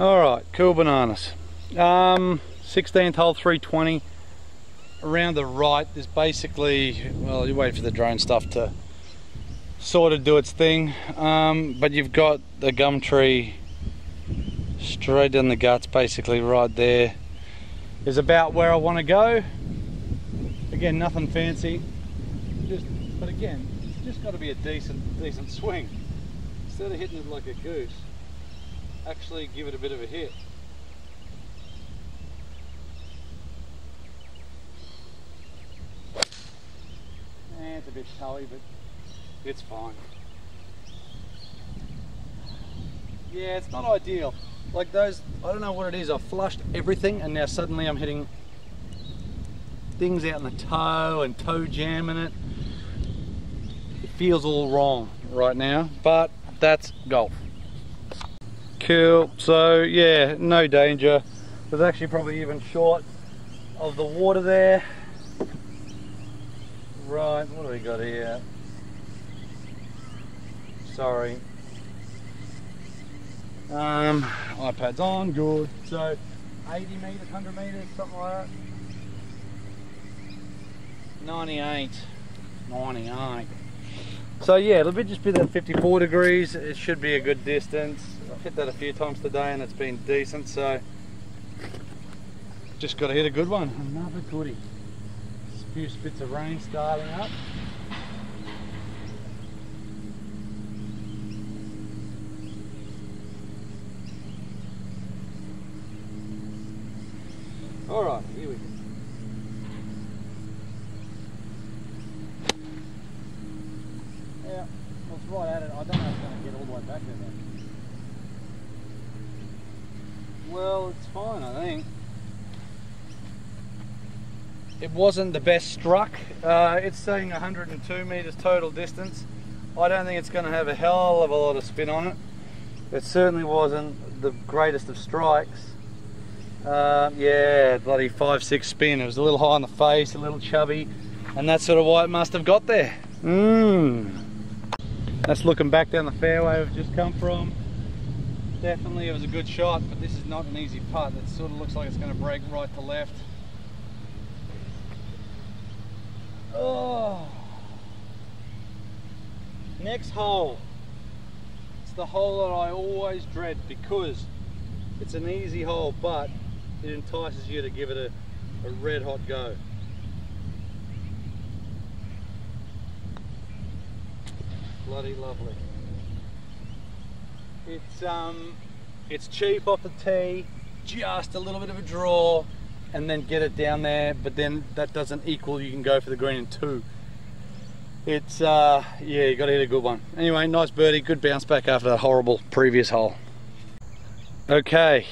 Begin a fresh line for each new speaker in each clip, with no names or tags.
Alright, cool bananas. Um, 16th hole 320. Around the right, there's basically, well, you wait for the drone stuff to sort of do its thing. Um, but you've got the gum tree straight down the guts, basically right there. Is about where I want to go. Again, nothing fancy. Just, but again, it's just got to be a decent, decent swing. Instead of hitting it like a goose, actually give it a bit of a hit. Eh, it's a bit toey, but it's fine. Yeah, it's not ideal. Like those, I don't know what it is, I've flushed everything and now suddenly I'm hitting things out in the toe and toe jamming it. It feels all wrong right now, but that's golf. Cool, so yeah, no danger. There's actually probably even short of the water there. Right, what do we got here? Sorry. Um, iPad's on, good. So 80 meters, 100 meters, something like that. 98. 98. So yeah, it'll be just be that 54 degrees. It should be a good distance. I've hit that a few times today and it's been decent, so just got to hit a good one. Another goodie. A few spits of rain starting up. All right, here we go. Yeah, well, it's right at it. I don't know if it's going to get all the way back there. Well, it's fine, I think. It wasn't the best struck. Uh, it's saying 102 meters total distance. I don't think it's going to have a hell of a lot of spin on it. It certainly wasn't the greatest of strikes. Uh, yeah, bloody five six spin. It was a little high on the face, a little chubby, and that's sort of why it must have got there. Mmm. That's looking back down the fairway we've just come from. Definitely it was a good shot, but this is not an easy putt. It sort of looks like it's going to break right to left. Oh. Next hole. It's the hole that I always dread because it's an easy hole, but it entices you to give it a, a red hot go. Bloody lovely. It's um, it's cheap off the tee, just a little bit of a draw, and then get it down there. But then that doesn't equal you can go for the green in two. It's uh, yeah, you got to hit a good one. Anyway, nice birdie, good bounce back after that horrible previous hole. Okay,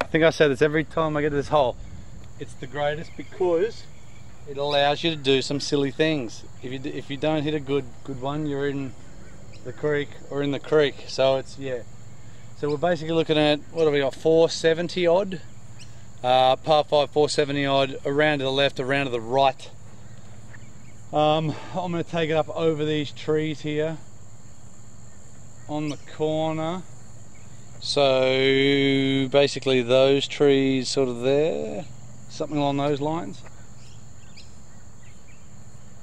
I think I say this every time I get to this hole. It's the greatest because it allows you to do some silly things. If you if you don't hit a good good one, you're in the creek or in the creek. So it's yeah. So we're basically looking at what have we got? 470 odd, uh, par five 470 odd, around to the left, around to the right. Um, I'm going to take it up over these trees here on the corner. So basically those trees sort of there, something along those lines.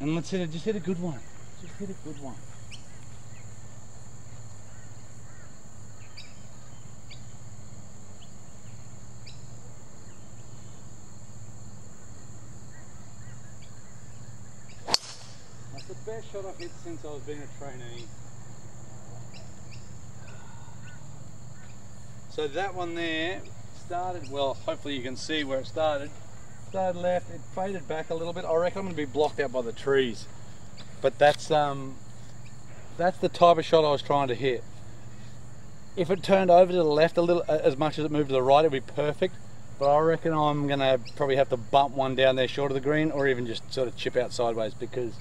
And let's hit it, just hit a good one. Just hit a good one. The best shot I've hit since I was being a trainee. So that one there started, well, hopefully you can see where it started. Started left, it faded back a little bit. I reckon I'm gonna be blocked out by the trees. But that's um, that's the type of shot I was trying to hit. If it turned over to the left a little, as much as it moved to the right, it'd be perfect. But I reckon I'm gonna probably have to bump one down there short of the green, or even just sort of chip out sideways because,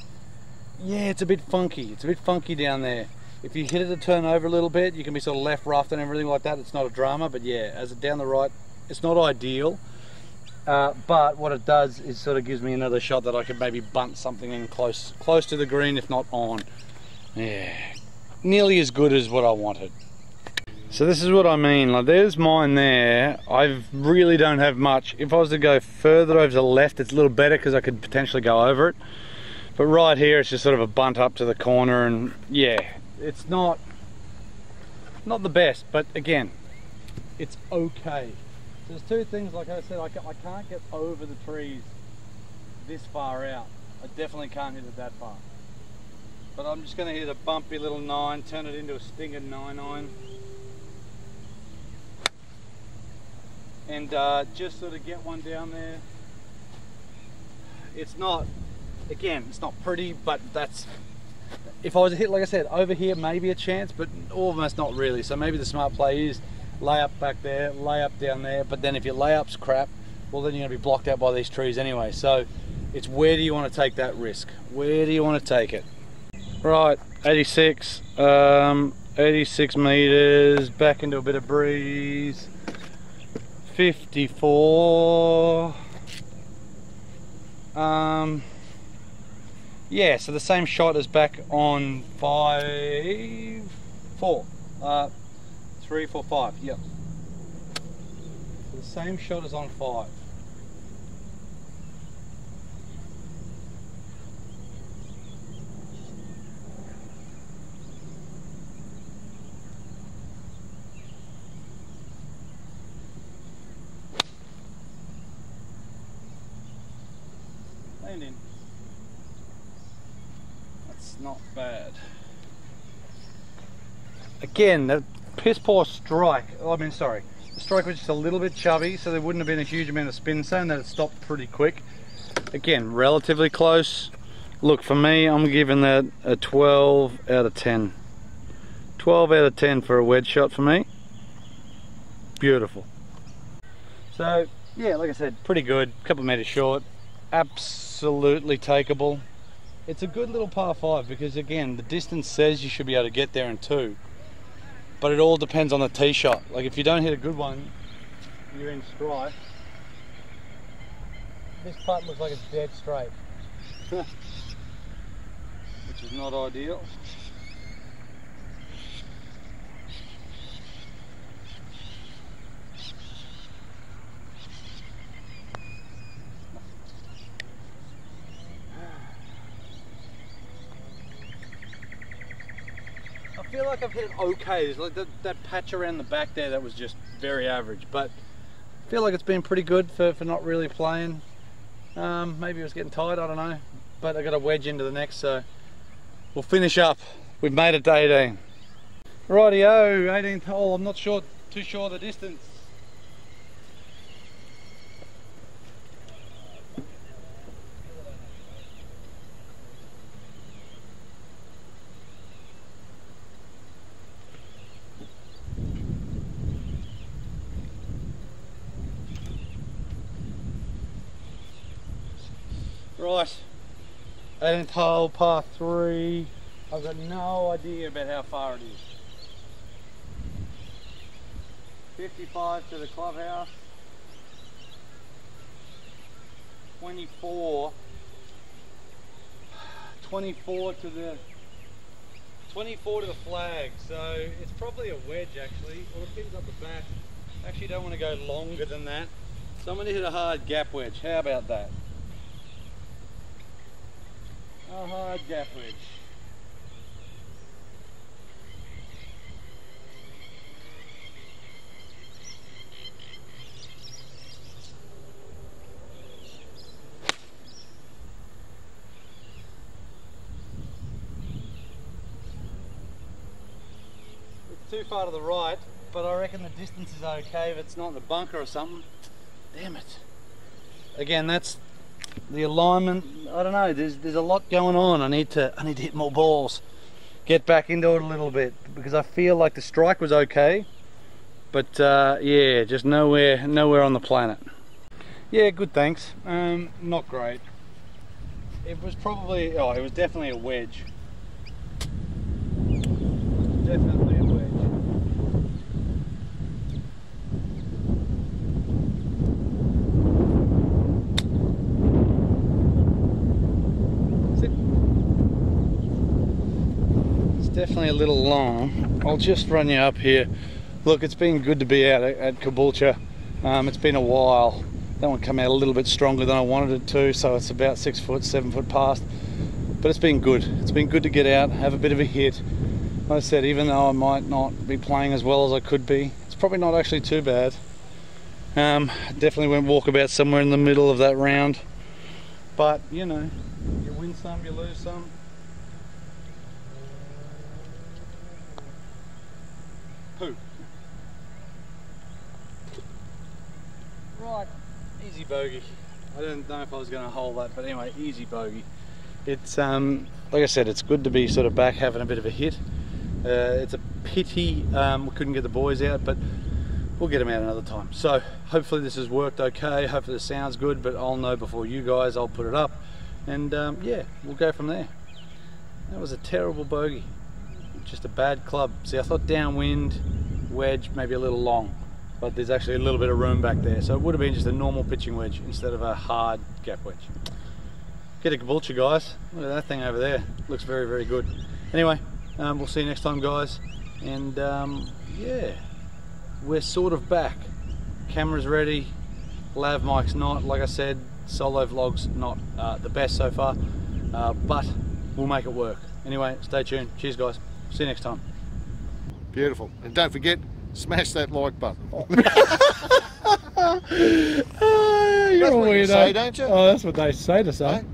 yeah, it's a bit funky. It's a bit funky down there. If you hit it to turn over a little bit, you can be sort of left roughed and everything like that. It's not a drama, but yeah, as it down the right, it's not ideal. Uh, but what it does is sort of gives me another shot that I could maybe bunt something in close, close to the green, if not on. Yeah, nearly as good as what I wanted. So this is what I mean, like there's mine there, I really don't have much. If I was to go further over to the left, it's a little better because I could potentially go over it. But right here, it's just sort of a bunt up to the corner and yeah, it's not, not the best, but again, it's okay. There's two things, like I said, I can't get over the trees this far out. I definitely can't hit it that far. But I'm just going to hit a bumpy little 9, turn it into a stinger 9-9. And uh, just sort of get one down there. It's not, again, it's not pretty, but that's, if I was to hit, like I said, over here, maybe a chance, but almost not really. So maybe the smart play is lay up back there, lay up down there, but then if your layup's crap, well then you're to be blocked out by these trees anyway. So it's where do you want to take that risk? Where do you want to take it? Right, 86, um, 86 meters, back into a bit of breeze. 54. Um, yeah, so the same shot is back on five, four, uh, three, four, five. Yep. The same shot is on five. landing. That's not bad. Again, the piss poor strike, I mean sorry, the strike was just a little bit chubby so there wouldn't have been a huge amount of spin saying that it stopped pretty quick. Again, relatively close. Look, for me, I'm giving that a 12 out of 10. 12 out of 10 for a wedge shot for me. Beautiful. So, yeah, like I said, pretty good. Couple of meters short. Absolutely takeable. It's a good little par 5 because again the distance says you should be able to get there in two. But it all depends on the tee shot. Like if you don't hit a good one, you're in strife. This putt looks like it's dead straight. Which is not ideal. feel like I've hit it okay. There's like that, that patch around the back there that was just very average, but I feel like it's been pretty good for, for not really playing. Um, maybe it was getting tired, I don't know. But I got a wedge into the next, so we'll finish up. We've made it to 18. Rightio, 18th hole. I'm not sure, too sure the distance. Right, 18th hole, par 3. I've got no idea about how far it is. 55 to the clubhouse. 24. 24 to the 24 to the flag, so it's probably a wedge actually, or it pins up the back. Actually don't want to go longer than that. So I'm going to hit a hard gap wedge, how about that? It's too far to the right, but I reckon the distance is okay if it's not in the bunker or something. Damn it. Again, that's the alignment, I don't know, there's, there's a lot going on. I need to I need to hit more balls. Get back into it a little bit because I feel like the strike was okay. But uh, yeah, just nowhere nowhere on the planet. Yeah, good thanks. Um, not great. It was probably, oh, it was definitely a wedge. Definitely a wedge. Definitely a little long. I'll just run you up here. Look, it's been good to be out at, at Caboolture. Um, it's been a while. That one came out a little bit stronger than I wanted it to, so it's about six foot, seven foot past. But it's been good. It's been good to get out, have a bit of a hit. Like I said, even though I might not be playing as well as I could be, it's probably not actually too bad. Um, definitely went walkabout somewhere in the middle of that round. But, you know, you win some, you lose some. Right, easy bogey. I didn't know if I was going to hold that, but anyway, easy bogey. It's um, like I said, it's good to be sort of back having a bit of a hit. Uh, it's a pity um, we couldn't get the boys out, but we'll get them out another time. So hopefully this has worked okay. Hopefully it sounds good, but I'll know before you guys. I'll put it up, and um, yeah, we'll go from there. That was a terrible bogey. Just a bad club. See, I thought downwind, wedge, maybe a little long, but there's actually a little bit of room back there. So it would have been just a normal pitching wedge instead of a hard gap wedge. Get a Caboolture, guys. Look at that thing over there. Looks very, very good. Anyway, um, we'll see you next time, guys. And um, yeah, we're sort of back. Camera's ready. Lav mic's not. Like I said, solo vlogs not uh, the best so far, uh, but we'll make it work. Anyway, stay tuned. Cheers, guys. See you next time.
Beautiful. And don't forget, smash that like button.
Oh, you're
That's what you say, don't you?
Oh, that's what they say to say.
Hey?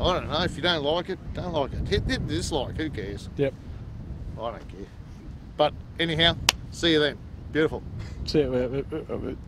I don't know. If you don't like it, don't like it. Hit, hit dislike. Who cares?
Yep.
I don't care. But anyhow, see you then. Beautiful.
See it.